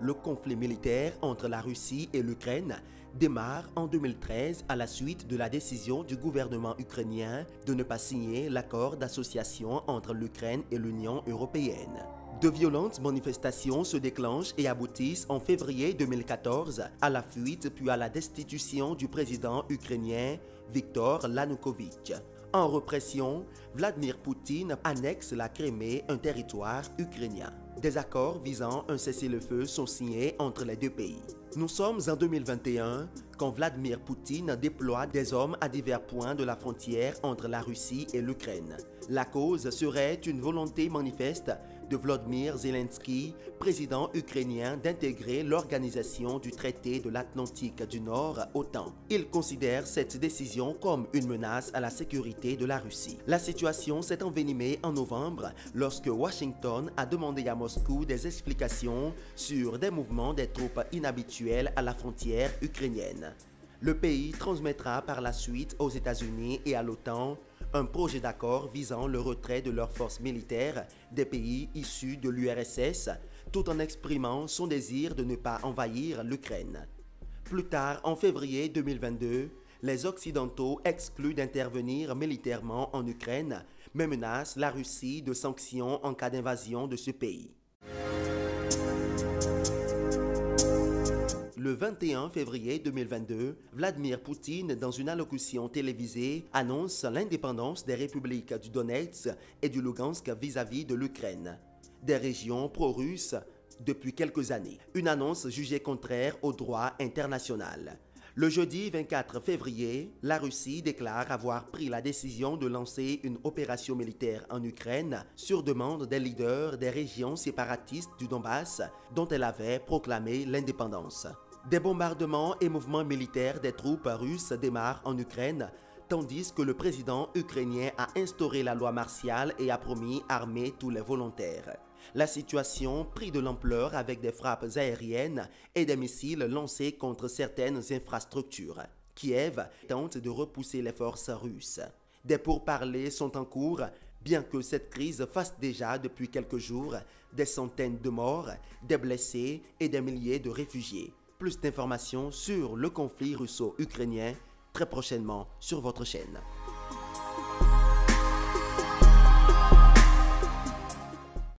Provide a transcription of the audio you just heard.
Le conflit militaire entre la Russie et l'Ukraine démarre en 2013 à la suite de la décision du gouvernement ukrainien de ne pas signer l'accord d'association entre l'Ukraine et l'Union européenne. De violentes manifestations se déclenchent et aboutissent en février 2014 à la fuite puis à la destitution du président ukrainien Viktor Yanukovych. En répression, Vladimir Poutine annexe la Crimée, un territoire ukrainien. Des accords visant un cessez-le-feu sont signés entre les deux pays. Nous sommes en 2021 quand Vladimir Poutine déploie des hommes à divers points de la frontière entre la Russie et l'Ukraine. La cause serait une volonté manifeste de Vladimir Zelensky, président ukrainien, d'intégrer l'organisation du traité de l'Atlantique du Nord OTAN. Il considère cette décision comme une menace à la sécurité de la Russie. S'est envenimée en novembre lorsque Washington a demandé à Moscou des explications sur des mouvements des troupes inhabituels à la frontière ukrainienne. Le pays transmettra par la suite aux États-Unis et à l'OTAN un projet d'accord visant le retrait de leurs forces militaires des pays issus de l'URSS, tout en exprimant son désir de ne pas envahir l'Ukraine. Plus tard, en février 2022, les Occidentaux excluent d'intervenir militairement en Ukraine, mais menacent la Russie de sanctions en cas d'invasion de ce pays. Le 21 février 2022, Vladimir Poutine, dans une allocution télévisée, annonce l'indépendance des républiques du Donetsk et du Lugansk vis-à-vis de l'Ukraine, des régions pro-russes depuis quelques années. Une annonce jugée contraire au droit international. Le jeudi 24 février, la Russie déclare avoir pris la décision de lancer une opération militaire en Ukraine sur demande des leaders des régions séparatistes du Donbass dont elle avait proclamé l'indépendance. Des bombardements et mouvements militaires des troupes russes démarrent en Ukraine, tandis que le président ukrainien a instauré la loi martiale et a promis armer tous les volontaires. La situation prit de l'ampleur avec des frappes aériennes et des missiles lancés contre certaines infrastructures. Kiev tente de repousser les forces russes. Des pourparlers sont en cours, bien que cette crise fasse déjà depuis quelques jours des centaines de morts, des blessés et des milliers de réfugiés. Plus d'informations sur le conflit russo-ukrainien prochainement sur votre chaîne.